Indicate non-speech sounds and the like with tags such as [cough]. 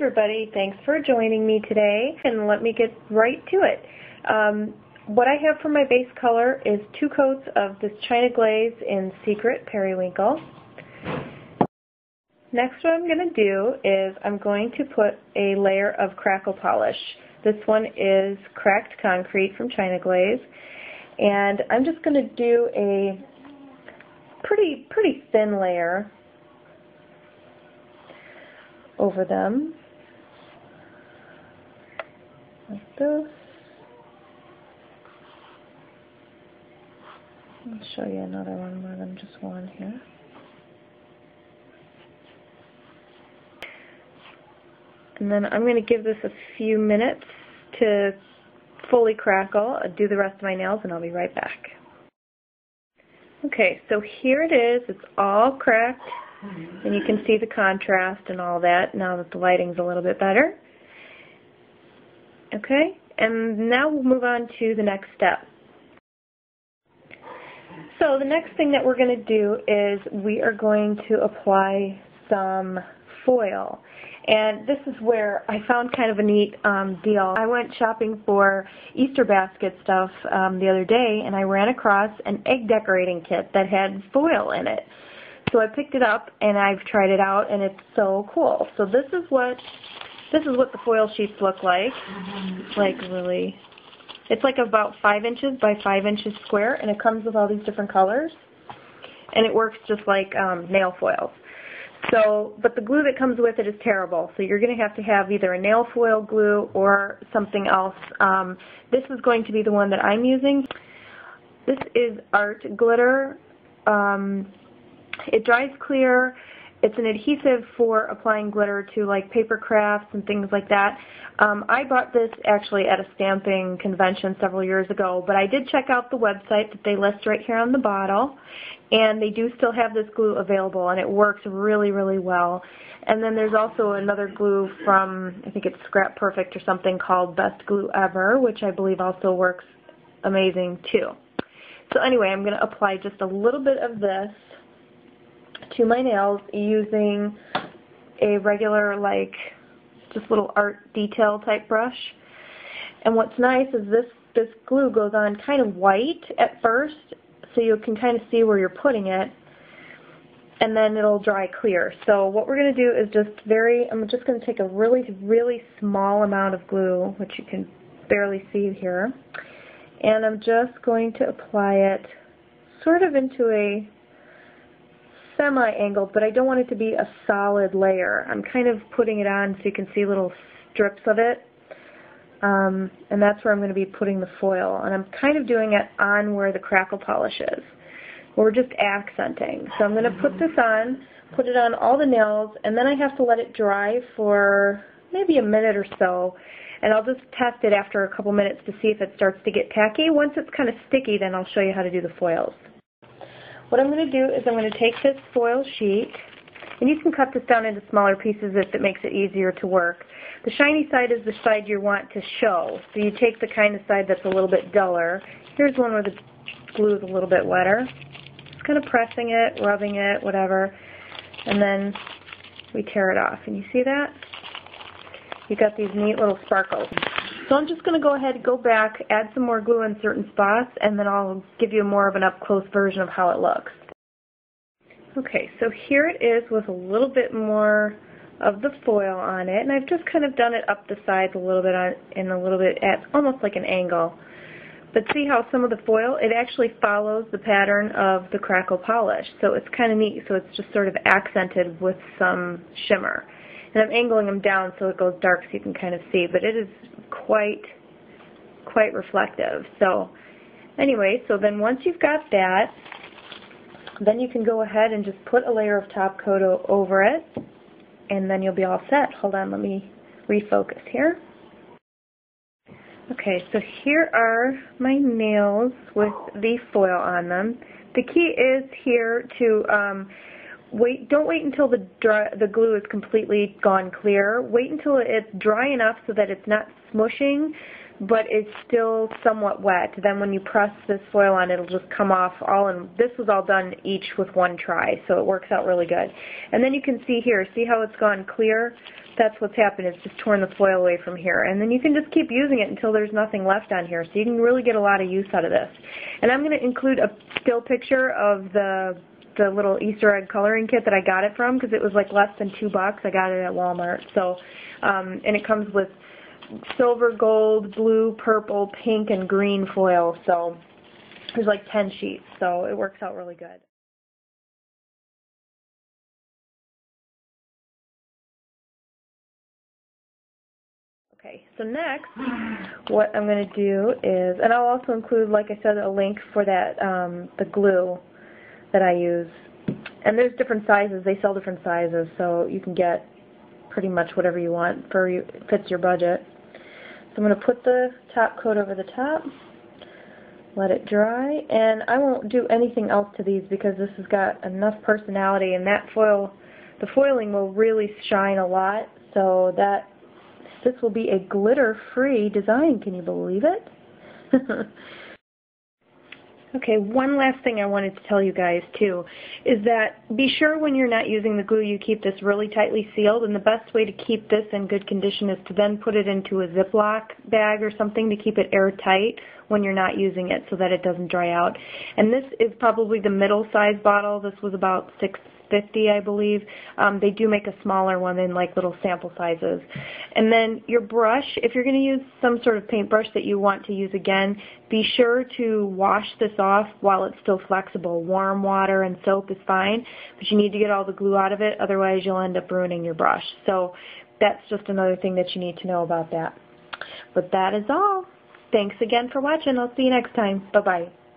everybody, thanks for joining me today and let me get right to it. Um, what I have for my base color is two coats of this China Glaze in Secret Periwinkle. Next what I'm going to do is I'm going to put a layer of crackle polish. This one is cracked concrete from China Glaze and I'm just going to do a pretty pretty thin layer over them this. I'll show you another one more than just one here. And then I'm going to give this a few minutes to fully crackle, I'll do the rest of my nails, and I'll be right back. Okay, so here it is. It's all cracked, and you can see the contrast and all that now that the lighting's a little bit better. Okay, and now we'll move on to the next step. So the next thing that we're going to do is we are going to apply some foil. And this is where I found kind of a neat um, deal. I went shopping for Easter basket stuff um, the other day and I ran across an egg decorating kit that had foil in it. So I picked it up and I've tried it out and it's so cool. So this is what this is what the foil sheets look like. Like really, it's like about five inches by five inches square and it comes with all these different colors. And it works just like um, nail foils. So, but the glue that comes with it is terrible. So you're going to have to have either a nail foil glue or something else. Um, this is going to be the one that I'm using. This is Art Glitter. Um, it dries clear. It's an adhesive for applying glitter to like paper crafts and things like that. Um, I bought this actually at a stamping convention several years ago, but I did check out the website that they list right here on the bottle, and they do still have this glue available, and it works really, really well. And then there's also another glue from, I think it's Scrap Perfect or something called Best Glue Ever, which I believe also works amazing too. So anyway, I'm going to apply just a little bit of this to my nails using a regular, like, just little art detail type brush. And what's nice is this, this glue goes on kind of white at first, so you can kind of see where you're putting it and then it'll dry clear. So what we're going to do is just very, I'm just going to take a really, really small amount of glue, which you can barely see here, and I'm just going to apply it sort of into a semi-angled, but I don't want it to be a solid layer. I'm kind of putting it on so you can see little strips of it. Um, and that's where I'm going to be putting the foil. And I'm kind of doing it on where the crackle polish is. We're just accenting. So I'm going to put this on, put it on all the nails, and then I have to let it dry for maybe a minute or so. And I'll just test it after a couple minutes to see if it starts to get tacky. Once it's kind of sticky, then I'll show you how to do the foils. What I'm going to do is I'm going to take this foil sheet, and you can cut this down into smaller pieces if it makes it easier to work. The shiny side is the side you want to show. So you take the kind of side that's a little bit duller. Here's one where the glue is a little bit wetter. Just kind of pressing it, rubbing it, whatever. And then we tear it off. And you see that? You've got these neat little sparkles. So I'm just going to go ahead and go back, add some more glue in certain spots, and then I'll give you more of an up-close version of how it looks. Okay, so here it is with a little bit more of the foil on it, and I've just kind of done it up the sides a little bit on, in a little bit at almost like an angle. But see how some of the foil, it actually follows the pattern of the crackle polish, so it's kind of neat, so it's just sort of accented with some shimmer. And I'm angling them down so it goes dark so you can kind of see, but it is quite, quite reflective. So anyway, so then once you've got that, then you can go ahead and just put a layer of top coat over it and then you'll be all set. Hold on, let me refocus here. Okay, so here are my nails with the foil on them. The key is here to um, wait. Don't wait until the dry, the glue is completely gone clear. Wait until it's dry enough so that it's not smushing, but it's still somewhat wet. Then when you press this foil on, it'll just come off all in, this was all done each with one try, so it works out really good. And then you can see here, see how it's gone clear? That's what's happened, it's just torn the foil away from here. And then you can just keep using it until there's nothing left on here, so you can really get a lot of use out of this. And I'm going to include a still picture of the the little Easter egg coloring kit that I got it from because it was like less than two bucks. I got it at Walmart. So, um, and it comes with silver, gold, blue, purple, pink, and green foil. So there's like 10 sheets, so it works out really good. Okay, so next, what I'm going to do is, and I'll also include, like I said, a link for that, um, the glue that I use. And there's different sizes. They sell different sizes, so you can get pretty much whatever you want for you, fits your budget. So I'm going to put the top coat over the top, let it dry, and I won't do anything else to these because this has got enough personality and that foil, the foiling will really shine a lot, so that this will be a glitter-free design. Can you believe it? [laughs] Okay, one last thing I wanted to tell you guys too is that be sure when you're not using the glue you keep this really tightly sealed and the best way to keep this in good condition is to then put it into a Ziploc bag or something to keep it airtight when you're not using it so that it doesn't dry out. And this is probably the middle size bottle. This was about six 50, I believe. Um, they do make a smaller one in like little sample sizes. And then your brush, if you're going to use some sort of paintbrush that you want to use again, be sure to wash this off while it's still flexible. Warm water and soap is fine, but you need to get all the glue out of it, otherwise you'll end up ruining your brush. So that's just another thing that you need to know about that. But that is all. Thanks again for watching. I'll see you next time. Bye-bye.